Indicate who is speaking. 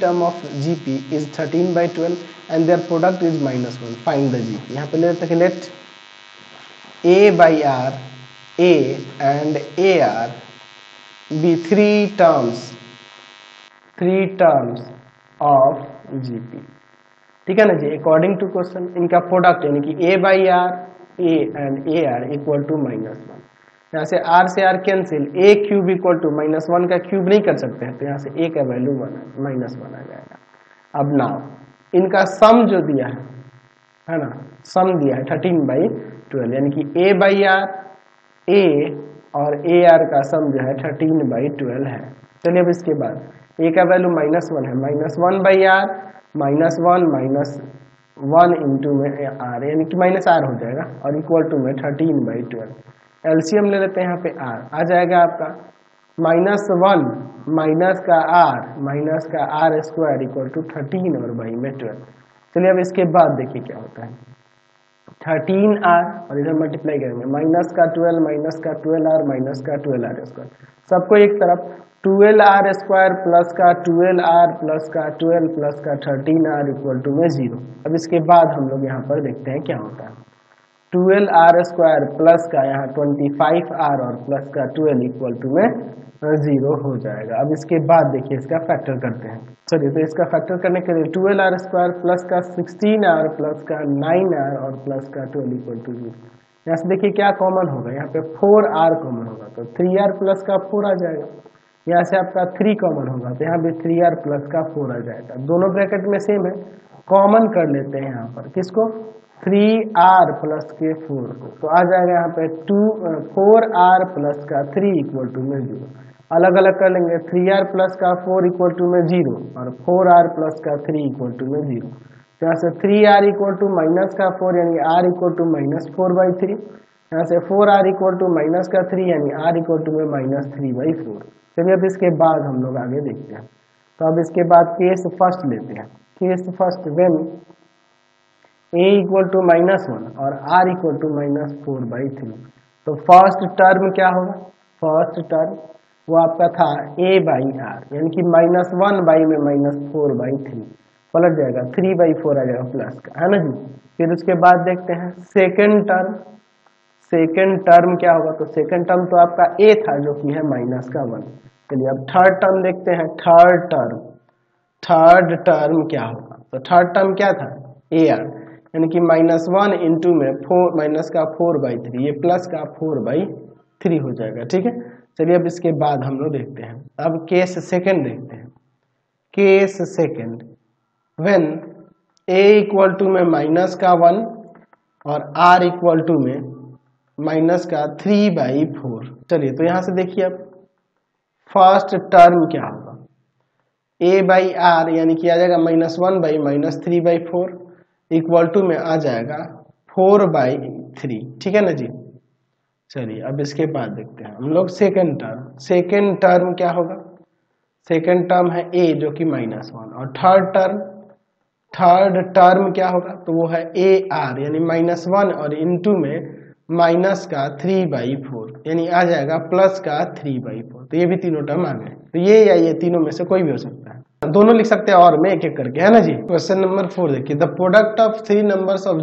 Speaker 1: term of GP is 13 by 12 and their product is minus 1. Find the GP. यहाँ पे ले लेते हैं let A by R, A and AR be three terms, three terms of GP. ठीक है ना जी अकॉर्डिंग टू क्वेश्चन इनका प्रोडक्ट यानी कि A by R A and A R equal to minus one यहाँ से आर से R cancel A cube equal to minus one का क्यूब नहीं कर सकते हैं तो यहाँ से ए का वैल्यू वन माइनस वन आ जाएगा। अब नाउ इनका सम जो दिया है है ना सम दिया है थर्टीन बाई ट्वेल्व यानी कि ए बाई आर ए और ए आर का सम जो है थर्टीन बाई ट्वेल्व है। चलिए अब इसके बाद ए का वैल्यू माइनस वन है minus one by R minus one minus one into में आर यानी कि माइनस आर हो जाएगा, और इक्वल टू में थर्टीन बाई ट्वेल्व एलसीएम ले लेते हैं यहाँ पे आर आ जाएगा आपका माइनस वन माइनस का आर माइनस का R square equal to thirteen और बाई में ट्वेल्व चलिए अब इसके बाद देखिए क्या होता है। थर्टीन आर और इधर मल्टीप्लाई करेंगे। माइनस का ट्वेल्व माइनस का ट्वेल्व आर माइनस का ट्वेल्व आर स्क्वायर सबको एक तरफ़ ट्वेल्व आर स्क्वायर प्लस का ट्वेल्व आर प्लस का ट्वेल्व प्लस का थर्टीन आर इक्वल टू में ज़ीरो अब इसके बाद हम लोग यहाँ पर देखते हैं क्या होता है। ट्वेल्व आर स्क्वायर प्लस का यहाँ ट्वेंटी फाइव आर और प्लस का ट्वेल्व इक्वल टू में ज़ीरो हो जाएगा। अब इसके बाद देखिए इसका फैक्टर करते हैं। चलिए तो इसका फैक्टर करने के लिए ट्वेल्व आर स्क्वायर प्लस का सिक्सटीन आर प्लस का नाइन आर और प्लस का ट्वेल्व इक्वल टू ज़ीरो। यहाँ से देखिए क्या कॉमन होगा। यहाँ पे फोर आर कॉमन होगा तो थ्री आर प्लस का फोर आ जाएगा। यहाँ से आपका थ्री कॉमन होगा तो यहाँ भी थ्री आर प्लस का फोर आ जाएगा। दोनों ब्रैकेट में सेम है। कॉमन कर लेते हैं यहाँ पर। किसको? थ्री आर प्लस के फोर तो आ जाएगा यहाँ पे टू फोर आर प्लस का थ्री इक्वल टू में ज़ीरो अलग अलग कर लेंगे थ्री आर प्लस का फोर इक्वल टू में ज़ीरो और फोर आर प्लस का थ्री इक्वल टू में ज़ीरो यहाँ से three R equal to minus का फोर यानी R equal to minus four by three यहाँ से four R equal to minus का थ्री यानी आर इक्वल टू में माइनस थ्री बाई फोर चलिए अब इसके बाद हम लोग आगे देखते हैं। तो अब इसके बाद केस फ़र्स्ट लेते हैं। Case first when A equal to minus one और R equal to minus four by three तो फ़र्स्ट टर्म क्या होगा? फ़र्स्ट टर्म वो आपका था ए बाई आर यानी कि माइनस वन बाई में माइनस फोर बाई थ्री पलट जाएगा थ्री बाई फोर आ जाएगा प्लस का, है ना जी? फिर उसके बाद देखते हैं सेकेंड टर्म सेकेंड टर्म क्या होगा? तो सेकेंड टर्म तो आपका ए था जो कि है माइनस का वन चलिए अब थर्ड टर्म देखते हैं थर्ड टर्म थर्ड टर्म क्या होगा? तो थर्ड टर्म क्या था? ए आर यानी कि माइनस वन इंटू में फोर माइनस का फोर बाई थ्री ये प्लस का फोर बाई थ्री हो जाएगा, ठीक है? चलिए अब इसके बाद हम लोग देखते हैं। अब केस सेकेंड देखते हैं। Case second when A equal to में माइनस का वन और आर इक्वल टू में माइनस का थ्री बाई फोर चलिए तो यहाँ से देखिए अब। फ़र्स्ट टर्म क्या होगा? ए बाई आर यानी कि आ जाएगा minus one by minus three by four equal to में आ जाएगा फोर बाई थ्री ठीक है ना जी? चलिए, अब इसके बाद देखते हैं। हम लोग सेकेंड टर्म सेकेंड टर्म क्या होगा? सेकेंड टर्म है ए जो कि माइनस वन और थर्ड टर्म थर्ड टर्म क्या होगा? तो वो है ए आर यानी माइनस वन और इनटू में माइनस का थ्री बाई फोर यानी आ जाएगा प्लस का थ्री बाई फोर तो ये भी तीनों टर्म आ गए। तो ये या ये तीनों में से कोई भी हो सकता है। दोनों लिख सकते हैं, और में एक एक करके, है ना जी? क्वेश्चन नंबर फोर देखिए the product of three numbers of